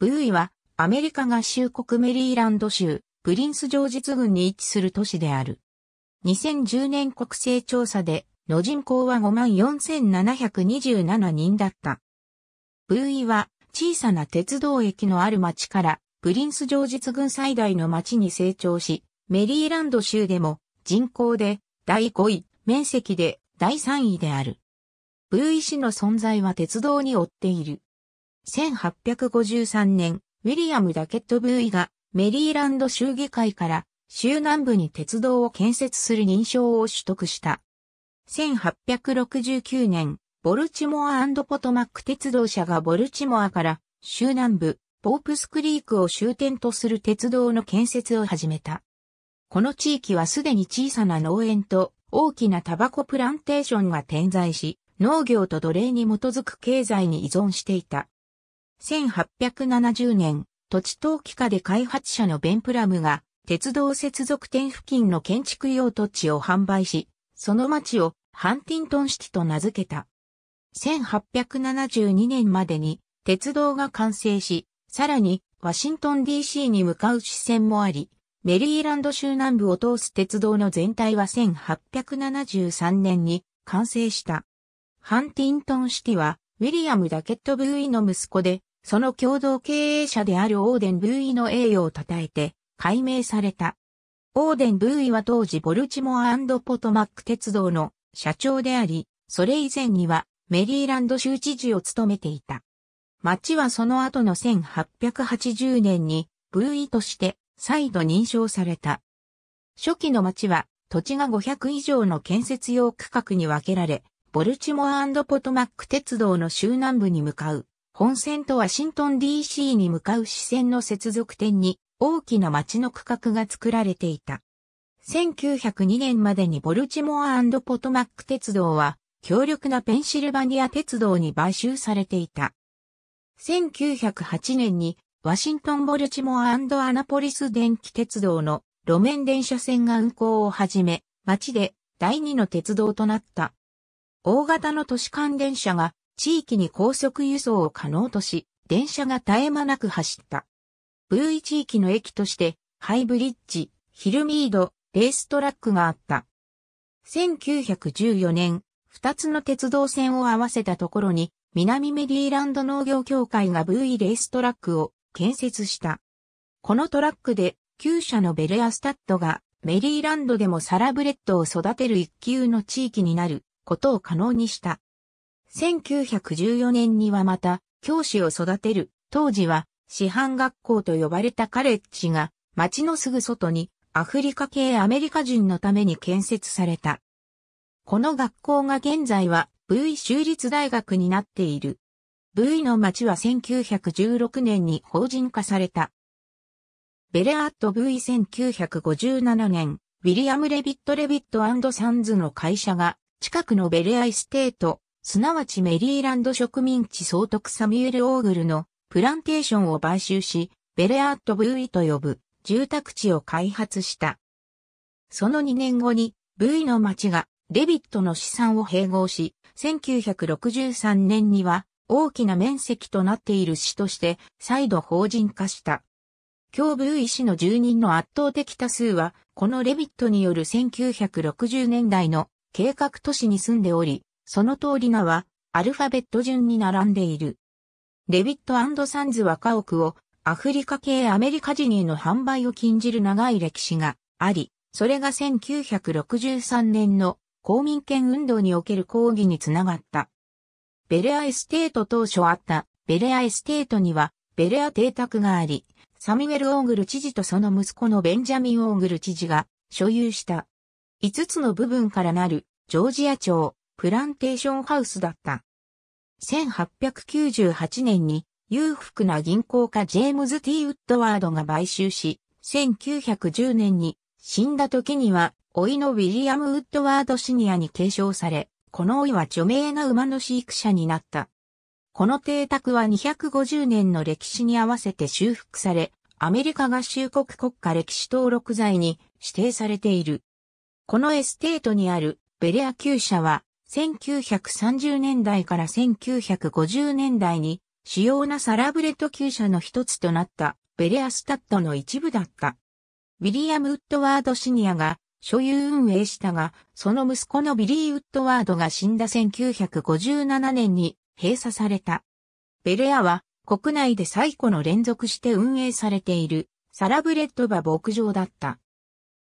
ブーイはアメリカ合衆国メリーランド州プリンスジョージズ郡に位置する都市である。2010年国勢調査での人口は54,727人だった。ブーイは小さな鉄道駅のある町からプリンスジョージズ郡最大の町に成長し、メリーランド州でも人口で第5位、面積で第3位である。ブーイ市の存在は鉄道に追っている。1853年、ウィリアム・ダケット・ブーイがメリーランド州議会から州南部に鉄道を建設する認証を取得した。1869年、ボルチモアポトマック鉄道社がボルチモアから州南部、ポープスクリークを終点とする鉄道の建設を始めた。この地域はすでに小さな農園と大きなタバコプランテーションが点在し、農業と奴隷に基づく経済に依存していた。1870年、土地投機下で開発者のベンプラムが鉄道接続点付近の建築用土地を販売し、その町をハンティントンシティと名付けた。1872年までに鉄道が完成し、さらにワシントン DC に向かう支線もあり、メリーランド州南部を通す鉄道の全体は1873年に完成した。ハンティントンシティはウィリアム・ダケット・ブーイの息子で、その共同経営者であるオーデン・ブーイの栄誉を称えて改名された。オーデン・ブーイは当時ボルチモアポトマック鉄道の社長であり、それ以前にはメリーランド州知事を務めていた。町はその後の1880年にブーイとして再度認証された。初期の町は土地が500以上の建設用区画に分けられ、ボルチモアポトマック鉄道の州南部に向かう、本線とワシントン DC に向かう支線の接続点に大きな町の区画が作られていた。1902年までにボルチモアポトマック鉄道は強力なペンシルバニア鉄道に買収されていた。1908年にワシントンボルチモアアナポリス電気鉄道の路面電車線が運行を始め、街で第二の鉄道となった。大型の都市間電車が地域に高速輸送を可能とし、電車が絶え間なく走った。ブーイ地域の駅として、ハイブリッジ、ヒルミード、レーストラックがあった。1914年、二つの鉄道線を合わせたところに、南メリーランド農業協会がブーイレーストラックを建設した。このトラックで、厩舎のベレアスタッドがメリーランドでもサラブレッドを育てる一級の地域になることを可能にした。1914年にはまた、教師を育てる、当時は、師範学校と呼ばれたカレッジが、町のすぐ外に、アフリカ系アメリカ人のために建設された。この学校が現在は V 州立大学になっている。V の町は1916年に法人化された。ベレアット V1957 年、ウィリアム・レビット・レビットサンズの会社が近くのベレアイステート、すなわちメリーランド植民地総督サミュエル・オーグルのプランテーションを買収し、ベレアット・ブイと呼ぶ住宅地を開発した。その2年後に、ブイの町がレビットの資産を併合し、1963年には大きな面積となっている市として再度法人化した。教部医師の住人の圧倒的多数は、このレビットによる1960年代の計画都市に住んでおり、その通り名はアルファベット順に並んでいる。レビットサンズは家屋をアフリカ系アメリカ人への販売を禁じる長い歴史があり、それが1963年の公民権運動における抗議につながった。ベレアエステート当初あったベレアエステートにはベレア邸宅があり、サミュエル・オーグル知事とその息子のベンジャミン・オーグル知事が所有した5つの部分からなるジョージア調プランテーションハウスだった。1898年に裕福な銀行家ジェームズ・ティ・ウッドワードが買収し、1910年に死んだ時には甥のウィリアム・ウッドワードシニアに継承され、この甥は著名な馬の飼育者になった。この邸宅は250年の歴史に合わせて修復され、アメリカ合衆国国家歴史登録財に指定されている。このエステートにあるベレア厩舎は1930年代から1950年代に主要なサラブレッド厩舎の一つとなったベレアスタッドの一部だった。ウィリアム・ウッドワード・シニアが所有運営したが、その息子のビリー・ウッドワードが死んだ1957年に閉鎖された。ベレアは国内で最古の連続して運営されているサラブレッド馬牧場だった。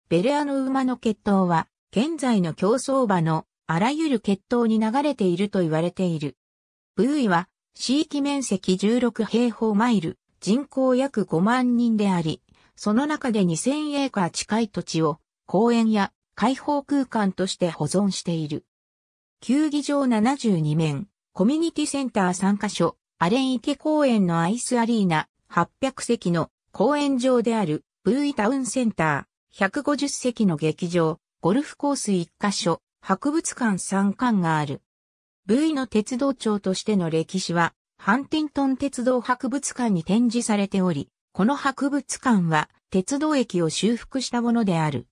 ベレアの馬の血統は現在の競走馬のあらゆる血統に流れていると言われている。ブーイは地域面積16平方マイル、人口約5万人であり、その中で2000エーカー近い土地を公園や開放空間として保存している。球技場72面、コミュニティセンター3カ所、アレン池公園のアイスアリーナ、800席の公園場であるブーイタウンセンター、150席の劇場、ゴルフコース1カ所、博物館3館がある。ブーイの鉄道庁としての歴史は、ハンティントン鉄道博物館に展示されており、この博物館は鉄道駅を修復したものである。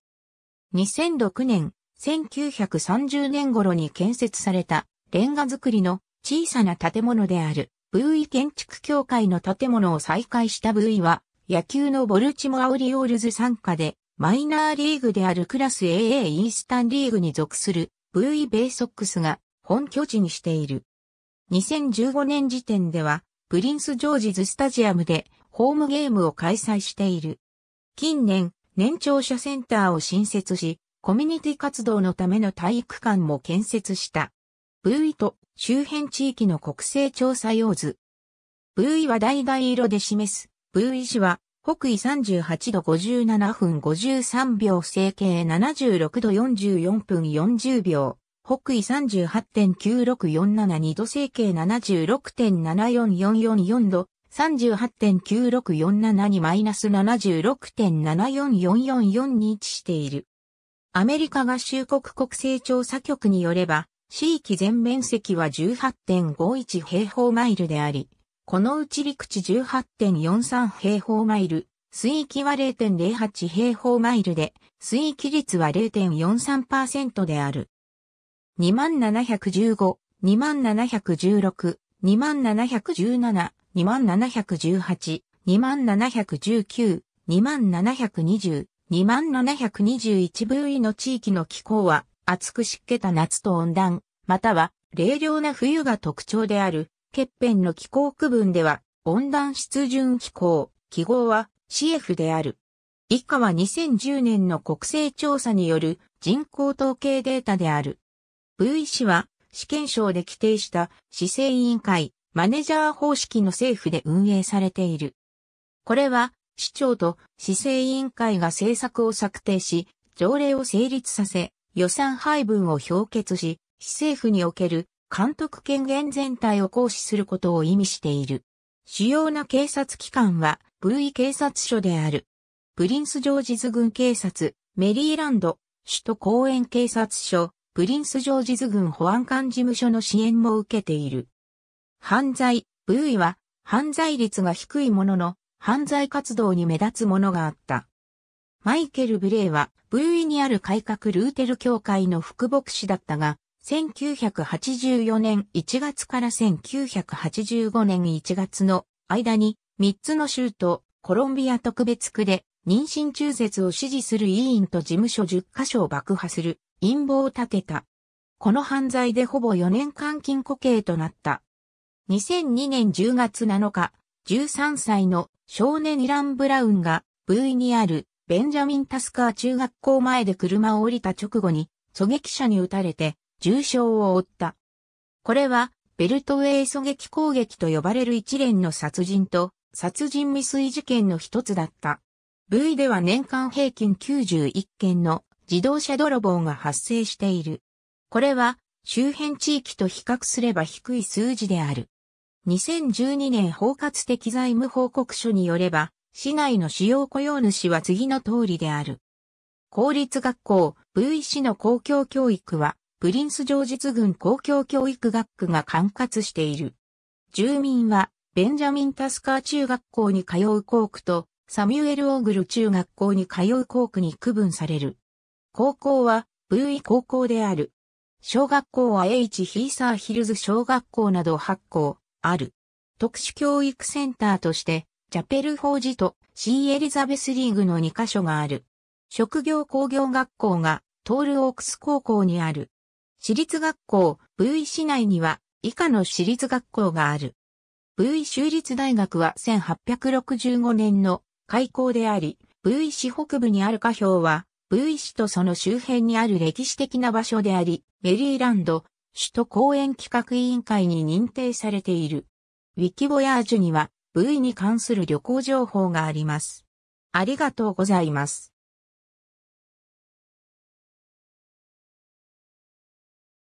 2006年、1930年頃に建設されたレンガ造りの小さな建物であるブーイ建築協会の建物を再開したブーイは野球のボルチモアオリオールズ参加でマイナーリーグであるクラス AA イースタンリーグに属するブーイベイソックスが本拠地にしている。2015年時点ではプリンスジョージズスタジアムでホームゲームを開催している。近年、年長者センターを新設し、コミュニティ活動のための体育館も建設した。ブーイと周辺地域の国勢調査用図。ブーイは橙色で示す。ブーイ市は北緯38度57分53秒整形76度44分40秒。北緯38.9647度整形76.74444度。38.9647にマイナス76.74444に位置している。アメリカ合衆国国勢調査局によれば、地域全面積は18.51平方マイルであり、このうち陸地18.43平方マイル、水域は0.08平方マイルで、水域率は0.43%である。2715、2716、2717、2718、2719、2720、2721VE の地域の気候は、暑く湿気た夏と温暖、または、冷涼な冬が特徴である、欠片の気候区分では、温暖湿潤気候、記号は CF である。以下は2010年の国勢調査による人口統計データである。V 市は試験省で規定した市政委員会マネジャー方式の政府で運営されている。これは、市長と市政委員会が政策を策定し、条例を成立させ、予算配分を評決し、市政府における監督権限全体を行使することを意味している。主要な警察機関は、V 警察署である。プリンスジョージズ軍警察、メリーランド、首都公園警察署、プリンスジョージズ軍保安官事務所の支援も受けている。犯罪、ブーイは犯罪率が低いものの犯罪活動に目立つものがあった。マイケル・ブレイはブーイにある改革ルーテル協会の副牧師だったが、1984年1月から1985年1月の間に3つの州とコロンビア特別区で妊娠中絶を支持する委員と事務所10カ所を爆破する陰謀を立てた。この犯罪でほぼ4年間禁固刑となった。2002年10月7日、13歳の少年イラン・ブラウンが V にあるベンジャミン・タスカー中学校前で車を降りた直後に狙撃者に撃たれて重傷を負った。これはベルトウェイ狙撃攻撃と呼ばれる一連の殺人と殺人未遂事件の一つだった。V では年間平均91件の自動車泥棒が発生している。これは周辺地域と比較すれば低い数字である。2012年包括的財務報告書によれば、市内の主要雇用主は次の通りである。公立学校、V 市の公共教育は、プリンス上実郡公共教育学区が管轄している。住民は、ベンジャミン・タスカー中学校に通う校区と、サミュエル・オーグル中学校に通う校区に区分される。高校は、V 高校である。小学校は H ヒーサーヒルズ小学校など8校。ある。特殊教育センターとして、チャペルフォージとシーエリザベスリーグの2カ所がある。職業工業学校がトールオークス高校にある。私立学校、ブイ市内には以下の私立学校がある。ブイ州立大学は1865年の開校であり、ブイ市北部にある下表は、ブイ市とその周辺にある歴史的な場所であり、メリーランド、首都公園企画委員会に認定されている。ウィキボヤージュには、ブイに関する旅行情報があります。ありがとうございます。